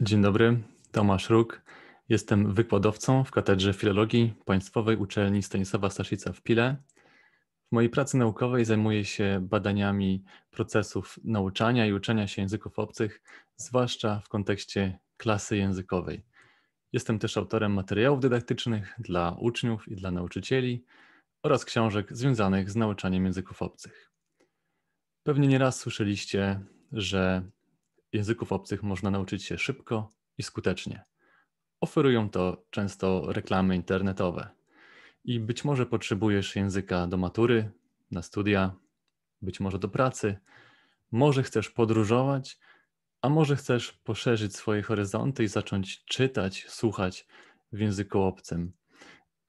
Dzień dobry, Tomasz Róg. Jestem wykładowcą w Katedrze Filologii Państwowej Uczelni Stanisława Staszica w Pile. W mojej pracy naukowej zajmuję się badaniami procesów nauczania i uczenia się języków obcych, zwłaszcza w kontekście klasy językowej. Jestem też autorem materiałów dydaktycznych dla uczniów i dla nauczycieli oraz książek związanych z nauczaniem języków obcych. Pewnie nieraz słyszeliście, że języków obcych można nauczyć się szybko i skutecznie. Oferują to często reklamy internetowe. I być może potrzebujesz języka do matury, na studia, być może do pracy, może chcesz podróżować, a może chcesz poszerzyć swoje horyzonty i zacząć czytać, słuchać w języku obcym.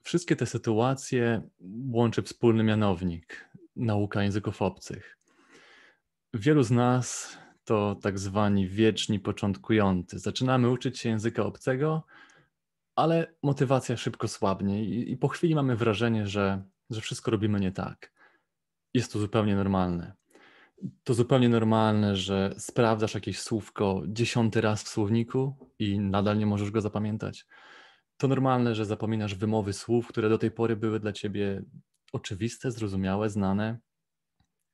Wszystkie te sytuacje łączy wspólny mianownik nauka języków obcych. Wielu z nas to tak zwani wieczni początkujący. Zaczynamy uczyć się języka obcego, ale motywacja szybko słabnie i, i po chwili mamy wrażenie, że, że wszystko robimy nie tak. Jest to zupełnie normalne. To zupełnie normalne, że sprawdzasz jakieś słówko dziesiąty raz w słowniku i nadal nie możesz go zapamiętać. To normalne, że zapominasz wymowy słów, które do tej pory były dla ciebie oczywiste, zrozumiałe, znane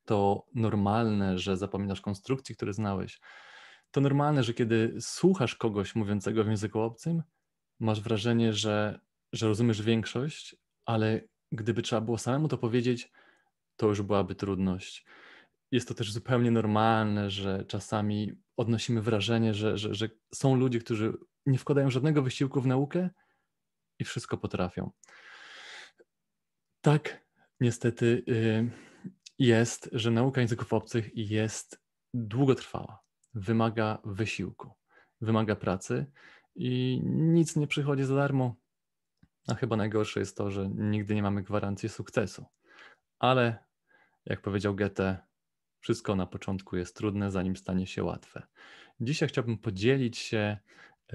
to normalne, że zapominasz konstrukcji, które znałeś. To normalne, że kiedy słuchasz kogoś mówiącego w języku obcym, masz wrażenie, że, że rozumiesz większość, ale gdyby trzeba było samemu to powiedzieć, to już byłaby trudność. Jest to też zupełnie normalne, że czasami odnosimy wrażenie, że, że, że są ludzie, którzy nie wkładają żadnego wysiłku w naukę i wszystko potrafią. Tak, niestety. Yy, jest, że nauka języków obcych jest długotrwała, wymaga wysiłku, wymaga pracy i nic nie przychodzi za darmo. A chyba najgorsze jest to, że nigdy nie mamy gwarancji sukcesu. Ale jak powiedział Goethe, wszystko na początku jest trudne, zanim stanie się łatwe. Dzisiaj chciałbym podzielić się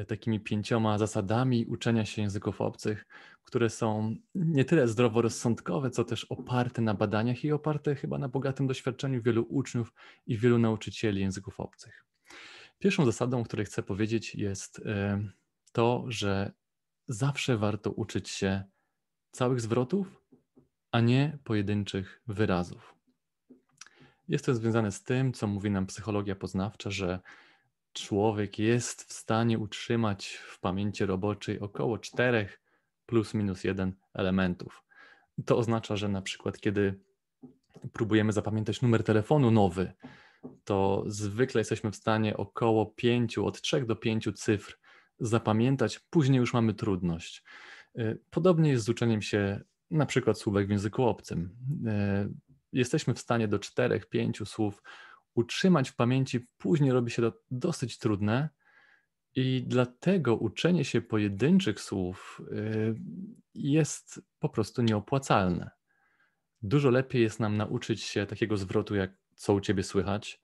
takimi pięcioma zasadami uczenia się języków obcych, które są nie tyle zdroworozsądkowe, co też oparte na badaniach i oparte chyba na bogatym doświadczeniu wielu uczniów i wielu nauczycieli języków obcych. Pierwszą zasadą, o której chcę powiedzieć, jest e, to, że zawsze warto uczyć się całych zwrotów, a nie pojedynczych wyrazów. Jest to związane z tym, co mówi nam psychologia poznawcza, że człowiek jest w stanie utrzymać w pamięci roboczej około 4 plus minus 1 elementów. To oznacza, że na przykład kiedy próbujemy zapamiętać numer telefonu nowy, to zwykle jesteśmy w stanie około 5, od 3 do 5 cyfr zapamiętać, później już mamy trudność. Y, podobnie jest z uczeniem się na przykład słówek w języku obcym. Y, jesteśmy w stanie do 4-5 słów utrzymać w pamięci później robi się to dosyć trudne. I dlatego uczenie się pojedynczych słów y, jest po prostu nieopłacalne. Dużo lepiej jest nam nauczyć się takiego zwrotu, jak co u ciebie słychać,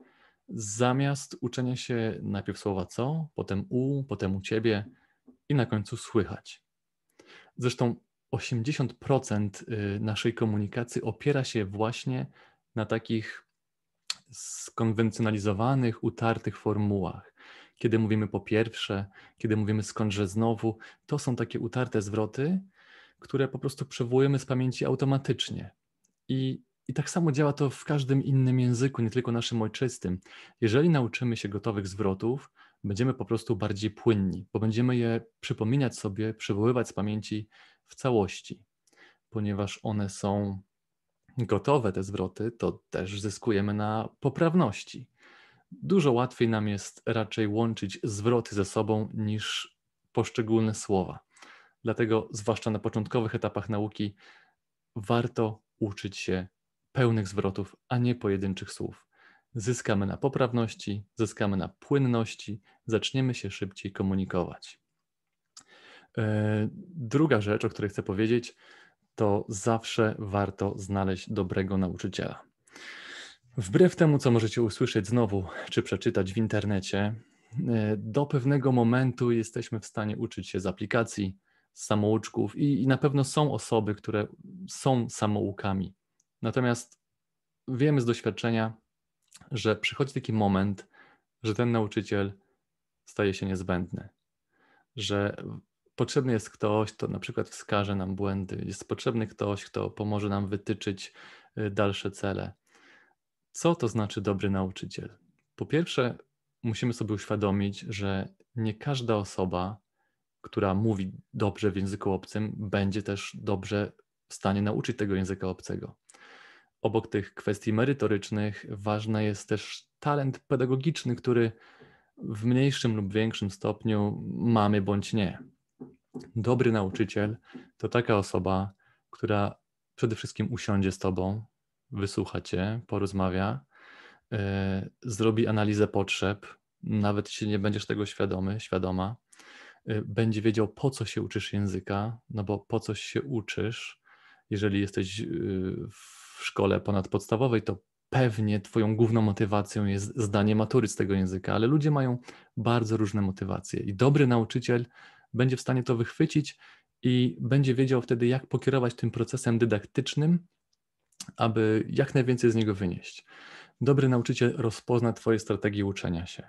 zamiast uczenia się najpierw słowa co, potem u, potem u ciebie i na końcu słychać. Zresztą 80% y, naszej komunikacji opiera się właśnie na takich skonwencjonalizowanych, utartych formułach. Kiedy mówimy po pierwsze, kiedy mówimy skądże znowu, to są takie utarte zwroty, które po prostu przywołujemy z pamięci automatycznie. I, I tak samo działa to w każdym innym języku, nie tylko naszym ojczystym. Jeżeli nauczymy się gotowych zwrotów, będziemy po prostu bardziej płynni, bo będziemy je przypominać sobie, przywoływać z pamięci w całości, ponieważ one są gotowe te zwroty, to też zyskujemy na poprawności. Dużo łatwiej nam jest raczej łączyć zwroty ze sobą niż poszczególne słowa. Dlatego, zwłaszcza na początkowych etapach nauki, warto uczyć się pełnych zwrotów, a nie pojedynczych słów. Zyskamy na poprawności, zyskamy na płynności, zaczniemy się szybciej komunikować. E, druga rzecz, o której chcę powiedzieć, to zawsze warto znaleźć dobrego nauczyciela. Wbrew temu, co możecie usłyszeć znowu czy przeczytać w internecie, e, do pewnego momentu jesteśmy w stanie uczyć się z aplikacji, z samouczków i, i na pewno są osoby, które są samoukami. Natomiast wiemy z doświadczenia, że przychodzi taki moment, że ten nauczyciel staje się niezbędny, że potrzebny jest ktoś, kto na przykład wskaże nam błędy, jest potrzebny ktoś, kto pomoże nam wytyczyć y, dalsze cele. Co to znaczy dobry nauczyciel? Po pierwsze, musimy sobie uświadomić, że nie każda osoba, która mówi dobrze w języku obcym, będzie też dobrze w stanie nauczyć tego języka obcego. Obok tych kwestii merytorycznych, ważny jest też talent pedagogiczny, który w mniejszym lub większym stopniu mamy bądź nie. Dobry nauczyciel to taka osoba, która przede wszystkim usiądzie z tobą, wysłucha cię, porozmawia, yy, zrobi analizę potrzeb, nawet jeśli nie będziesz tego świadomy, świadoma, yy, będzie wiedział, po co się uczysz języka, no bo po coś się uczysz. Jeżeli jesteś yy, w szkole ponadpodstawowej, to pewnie Twoją główną motywacją jest zdanie matury z tego języka, ale ludzie mają bardzo różne motywacje i dobry nauczyciel będzie w stanie to wychwycić i będzie wiedział wtedy, jak pokierować tym procesem dydaktycznym, aby jak najwięcej z niego wynieść. Dobry nauczyciel rozpozna Twoje strategie uczenia się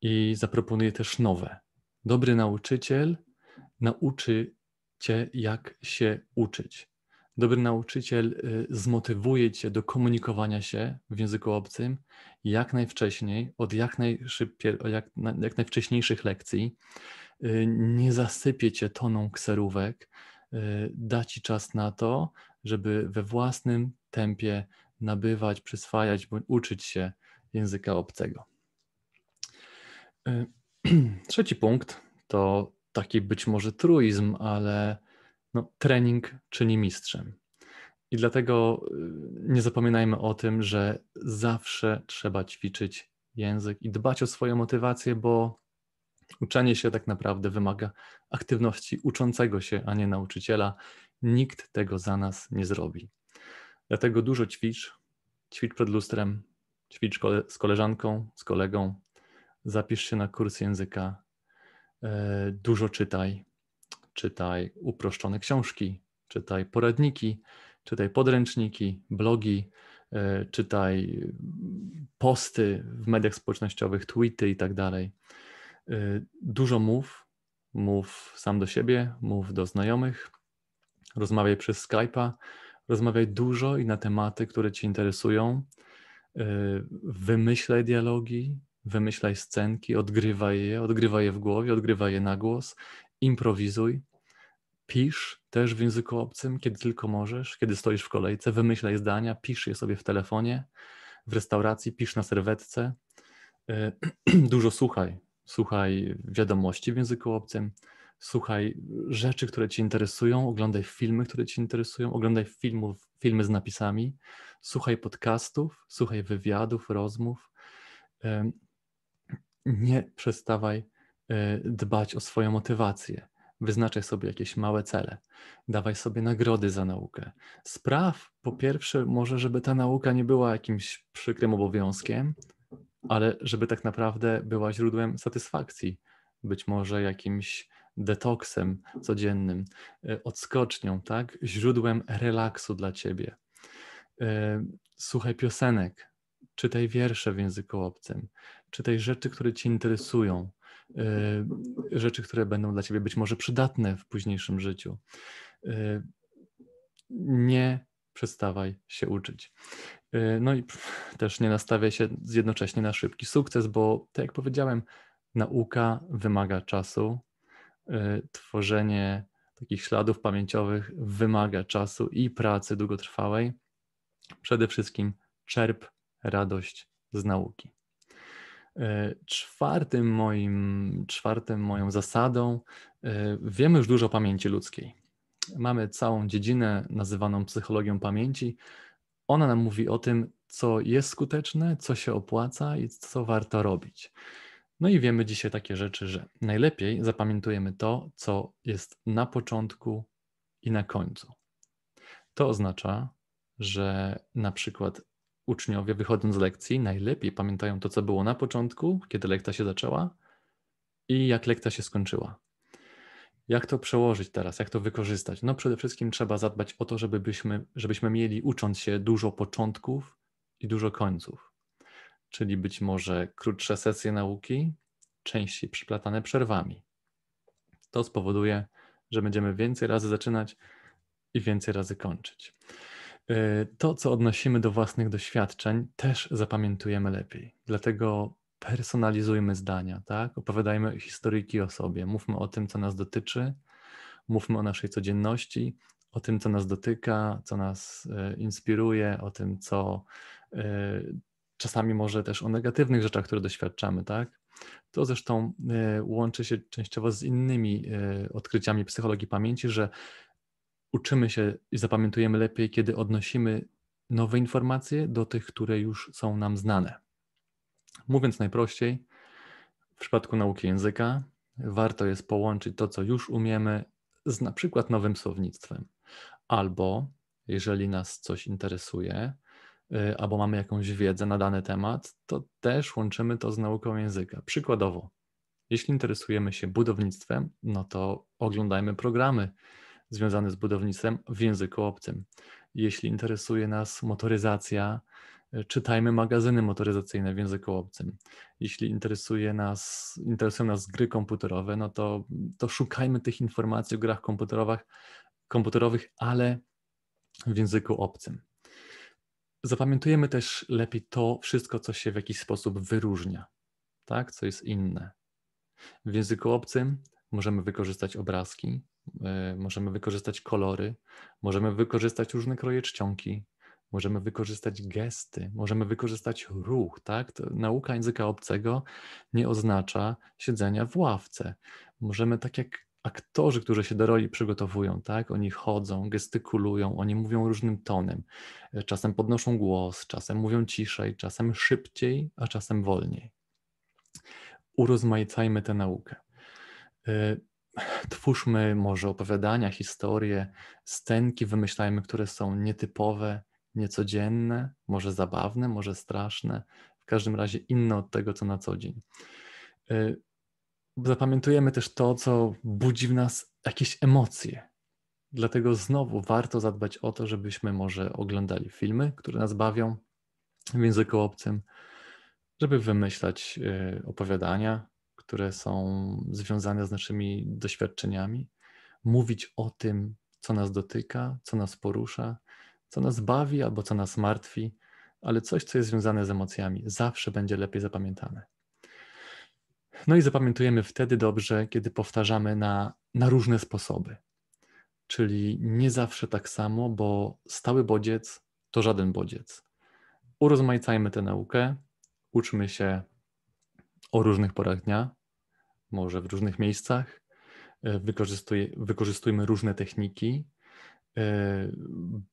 i zaproponuje też nowe. Dobry nauczyciel nauczy Cię, jak się uczyć. Dobry nauczyciel y, zmotywuje cię do komunikowania się w języku obcym jak najwcześniej, od jak, najszybciej, jak, jak najwcześniejszych lekcji. Y, nie zasypie cię toną kserówek, y, da ci czas na to, żeby we własnym tempie nabywać, przyswajać bądź uczyć się języka obcego. Trzeci punkt to taki być może truizm, ale no, trening czyni mistrzem. I dlatego y, nie zapominajmy o tym, że zawsze trzeba ćwiczyć język i dbać o swoją motywację, bo uczenie się tak naprawdę wymaga aktywności uczącego się, a nie nauczyciela. Nikt tego za nas nie zrobi. Dlatego dużo ćwicz, ćwicz przed lustrem, ćwicz z koleżanką, z kolegą, zapisz się na kurs języka, e, dużo czytaj, czytaj uproszczone książki, czytaj poradniki, czytaj podręczniki, blogi, e, czytaj posty w mediach społecznościowych, tweety i tak dalej. E, dużo mów, mów sam do siebie, mów do znajomych, rozmawiaj przez Skype'a, rozmawiaj dużo i na tematy, które Cię interesują. E, wymyślaj dialogi, wymyślaj scenki, odgrywaj je, odgrywaj je w głowie, odgrywaj je na głos, improwizuj. Pisz też w języku obcym, kiedy tylko możesz, kiedy stoisz w kolejce, wymyślaj zdania, pisz je sobie w telefonie, w restauracji, pisz na serwetce. E, dużo słuchaj. Słuchaj wiadomości w języku obcym, słuchaj rzeczy, które Cię interesują, oglądaj filmy, które Cię interesują, oglądaj filmów, filmy z napisami, słuchaj podcastów, słuchaj wywiadów, rozmów. Nie przestawaj e, dbać o swoją motywację Wyznaczaj sobie jakieś małe cele, dawaj sobie nagrody za naukę. Spraw po pierwsze, może, żeby ta nauka nie była jakimś przykrym obowiązkiem, ale żeby tak naprawdę była źródłem satysfakcji, być może jakimś detoksem codziennym, e, odskocznią, tak? źródłem relaksu dla ciebie. E, słuchaj piosenek, czytaj wiersze w języku obcym, czytaj rzeczy, które cię interesują, Y, rzeczy, które będą dla ciebie być może przydatne w późniejszym życiu. Nie przestawaj się uczyć. Y, no i też nie nastawiaj się jednocześnie na szybki sukces, bo tak jak powiedziałem, nauka wymaga czasu, tworzenie takich śladów pamięciowych wymaga czasu i pracy długotrwałej. Przede wszystkim czerp radość z nauki. E, czwartym moim, czwartym moją zasadą, wiemy już dużo o pamięci ludzkiej. Mamy całą dziedzinę nazywaną psychologią pamięci. Ona nam mówi o tym, co jest skuteczne, co się opłaca i co warto robić. No i wiemy dzisiaj takie rzeczy, że najlepiej zapamiętujemy to, co jest na początku i na końcu. To oznacza, że na przykład uczniowie wychodząc z lekcji najlepiej pamiętają to, co było na początku, kiedy lekcja się zaczęła i jak lekcja się skończyła. Jak to przełożyć teraz, jak to wykorzystać? No przede wszystkim trzeba zadbać o to, żebyśmy, żebyśmy mieli ucząc się dużo początków i dużo końców. Czyli być może krótsze sesje nauki, częściej przyplatane przerwami. To spowoduje, że będziemy więcej razy zaczynać i więcej razy kończyć. Y, to, co odnosimy do własnych doświadczeń, też zapamiętujemy lepiej. Dlatego personalizujmy zdania, tak? Opowiadajmy historyjki o sobie, mówmy o tym, co nas dotyczy, mówmy o naszej codzienności, o tym, co nas dotyka, co nas y, inspiruje, o tym, co y, czasami może też o negatywnych rzeczach, które doświadczamy, tak? To zresztą łączy się częściowo z innymi odkryciami psychologii pamięci, że uczymy się i zapamiętujemy lepiej, kiedy odnosimy nowe informacje do tych, które już są nam znane. Mówiąc najprościej, w przypadku nauki języka warto jest połączyć to, co już umiemy, z na przykład nowym słownictwem. Albo jeżeli nas coś interesuje, y, albo mamy jakąś wiedzę na dany temat, to też łączymy to z nauką języka. Przykładowo, jeśli interesujemy się budownictwem, no to oglądajmy programy związany z budownictwem w języku obcym. Jeśli interesuje nas motoryzacja, czytajmy magazyny motoryzacyjne w języku obcym. Jeśli interesuje nas, interesują nas gry komputerowe, no to, to szukajmy tych informacji o grach komputerowych, komputerowych, ale w języku obcym. Zapamiętujemy też lepiej to wszystko, co się w jakiś sposób wyróżnia, tak? co jest inne. W języku obcym możemy wykorzystać obrazki, E, możemy wykorzystać kolory, możemy wykorzystać różne kroje czcionki, możemy wykorzystać gesty, możemy wykorzystać ruch, tak? To nauka języka obcego nie oznacza siedzenia w ławce. Możemy tak jak aktorzy, którzy się do roli przygotowują, tak? Oni chodzą, gestykulują, oni mówią różnym tonem. E, czasem podnoszą głos, czasem mówią ciszej, czasem szybciej, a czasem wolniej. Urozmaicajmy tę naukę. E, twórzmy może opowiadania, historie, scenki wymyślajmy, które są nietypowe, niecodzienne, może zabawne, może straszne, w każdym razie inne od tego, co na co dzień. Y, zapamiętujemy też to, co budzi w nas jakieś emocje. Dlatego znowu warto zadbać o to, żebyśmy może oglądali filmy, które nas bawią w języku obcym, żeby wymyślać y, opowiadania, które są związane z naszymi doświadczeniami, mówić o tym, co nas dotyka, co nas porusza, co nas bawi albo co nas martwi, ale coś, co jest związane z emocjami, zawsze będzie lepiej zapamiętane. No i zapamiętujemy wtedy dobrze, kiedy powtarzamy na, na różne sposoby. Czyli nie zawsze tak samo, bo stały bodziec to żaden bodziec. Urozmaicajmy tę naukę, uczmy się o różnych porach dnia, może w różnych miejscach. Wykorzystujmy różne techniki,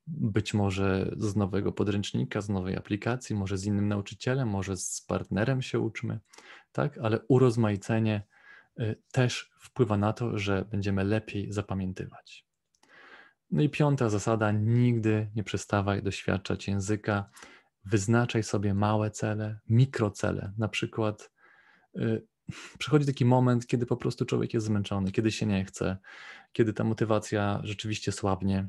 być może z nowego podręcznika, z nowej aplikacji, może z innym nauczycielem, może z partnerem się uczmy, tak? Ale urozmaicenie e, też wpływa na to, że będziemy lepiej zapamiętywać. No i piąta zasada: nigdy nie przestawaj doświadczać języka. Wyznaczaj sobie małe cele, mikrocele, na przykład przychodzi taki moment, kiedy po prostu człowiek jest zmęczony, kiedy się nie chce, kiedy ta motywacja rzeczywiście słabnie.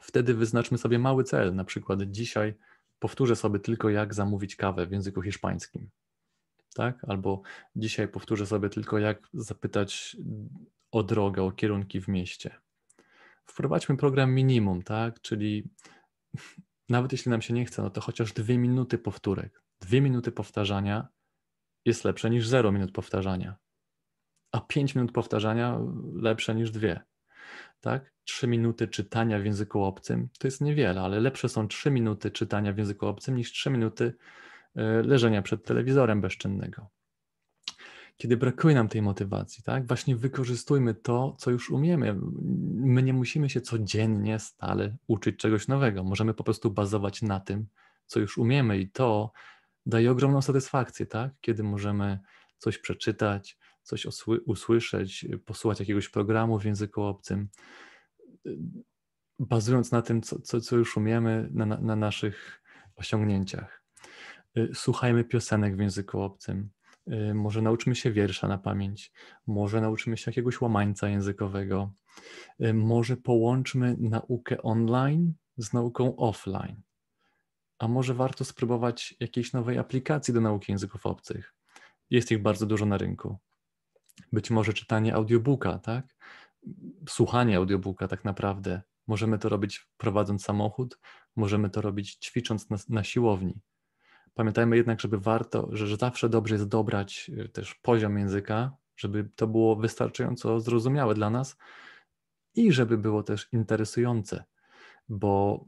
Wtedy wyznaczmy sobie mały cel, na przykład dzisiaj powtórzę sobie tylko jak zamówić kawę w języku hiszpańskim. Tak? Albo dzisiaj powtórzę sobie tylko jak zapytać o drogę, o kierunki w mieście. Wprowadźmy program minimum, tak? Czyli nawet jeśli nam się nie chce, no to chociaż dwie minuty powtórek, dwie minuty powtarzania jest lepsze niż 0 minut powtarzania, a 5 minut powtarzania lepsze niż 2. Tak? 3 minuty czytania w języku obcym to jest niewiele, ale lepsze są 3 minuty czytania w języku obcym niż 3 minuty e, leżenia przed telewizorem bezczynnego. Kiedy brakuje nam tej motywacji, tak? Właśnie wykorzystujmy to, co już umiemy. My nie musimy się codziennie, stale uczyć czegoś nowego. Możemy po prostu bazować na tym, co już umiemy, i to daje ogromną satysfakcję, tak? Kiedy możemy coś przeczytać, coś usłyszeć, posłuchać jakiegoś programu w języku obcym, bazując na tym, co, co, co już umiemy, na, na naszych osiągnięciach. Słuchajmy piosenek w języku obcym. Może nauczymy się wiersza na pamięć, może nauczymy się jakiegoś łamańca językowego, może połączmy naukę online z nauką offline a może warto spróbować jakiejś nowej aplikacji do nauki języków obcych. Jest ich bardzo dużo na rynku. Być może czytanie audiobooka, tak? Słuchanie audiobooka tak naprawdę. Możemy to robić prowadząc samochód, możemy to robić ćwicząc na, na siłowni. Pamiętajmy jednak, żeby warto, że, że zawsze dobrze jest dobrać y, też poziom języka, żeby to było wystarczająco zrozumiałe dla nas i żeby było też interesujące, bo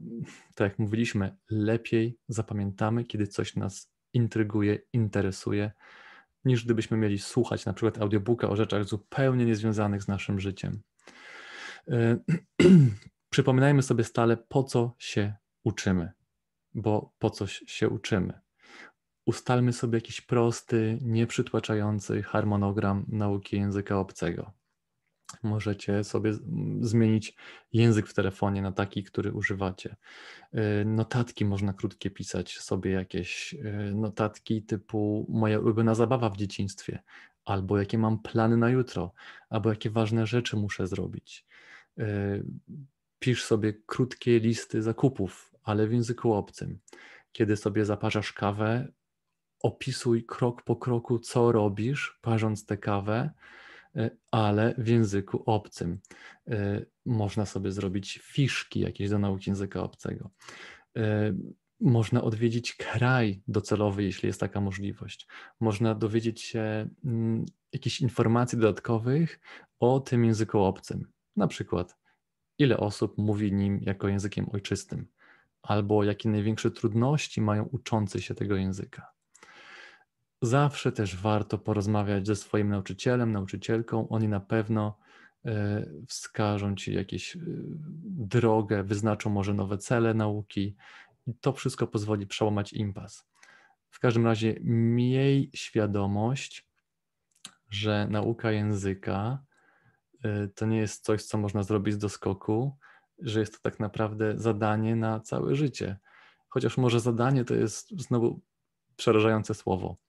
tak jak mówiliśmy, lepiej zapamiętamy, kiedy coś nas intryguje, interesuje, niż gdybyśmy mieli słuchać na przykład audiobooka o rzeczach zupełnie niezwiązanych z naszym życiem. Y, przypominajmy sobie stale, po co się uczymy, bo po coś się uczymy ustalmy sobie jakiś prosty, nieprzytłaczający harmonogram nauki języka obcego. Możecie sobie zmienić język w telefonie na taki, który używacie. Y, notatki można krótkie pisać sobie jakieś y, notatki typu moja ulubiona zabawa w dzieciństwie, albo jakie mam plany na jutro, albo jakie ważne rzeczy muszę zrobić. Y, pisz sobie krótkie listy zakupów, ale w języku obcym. Kiedy sobie zaparzasz kawę, opisuj krok po kroku, co robisz, parząc tę kawę, ale w języku obcym. E, można sobie zrobić fiszki jakieś do nauki języka obcego. E, można odwiedzić kraj docelowy, jeśli jest taka możliwość. Można dowiedzieć się mm, jakichś informacji dodatkowych o tym języku obcym. Na przykład, ile osób mówi nim jako językiem ojczystym, albo jakie największe trudności mają uczący się tego języka. Zawsze też warto porozmawiać ze swoim nauczycielem, nauczycielką. Oni na pewno e, wskażą ci jakieś e, drogę, wyznaczą może nowe cele nauki to wszystko pozwoli przełamać impas. W każdym razie miej świadomość, że nauka języka e, to nie jest coś, co można zrobić z doskoku, że jest to tak naprawdę zadanie na całe życie. Chociaż może zadanie to jest znowu przerażające słowo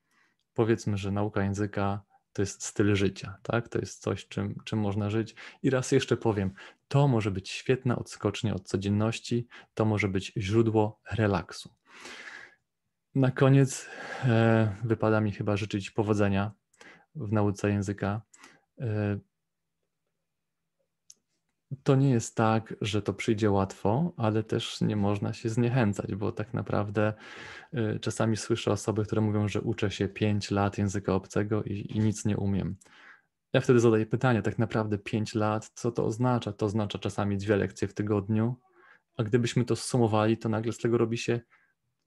powiedzmy, że nauka języka to jest styl życia, tak? To jest coś, czym, czym można żyć. I raz jeszcze powiem, to może być świetna odskocznia od codzienności, to może być źródło relaksu. Na koniec e, wypada mi chyba życzyć powodzenia w nauce języka. E, to nie jest tak, że to przyjdzie łatwo, ale też nie można się zniechęcać, bo tak naprawdę y, czasami słyszę osoby, które mówią, że uczę się 5 lat języka obcego i, i nic nie umiem. Ja wtedy zadaję pytanie, tak naprawdę 5 lat, co to oznacza? To oznacza czasami dwie lekcje w tygodniu, a gdybyśmy to sumowali, to nagle z tego robi się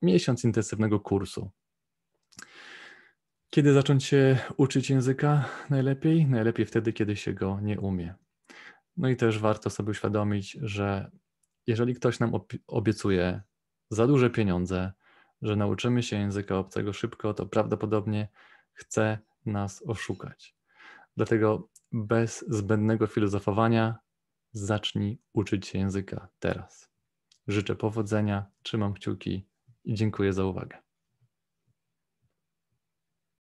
miesiąc intensywnego kursu. Kiedy zacząć się uczyć języka najlepiej? Najlepiej wtedy, kiedy się go nie umie. No i też warto sobie uświadomić, że jeżeli ktoś nam obiecuje za duże pieniądze, że nauczymy się języka obcego szybko, to prawdopodobnie chce nas oszukać. Dlatego bez zbędnego filozofowania zacznij uczyć się języka teraz. Życzę powodzenia, trzymam kciuki i dziękuję za uwagę.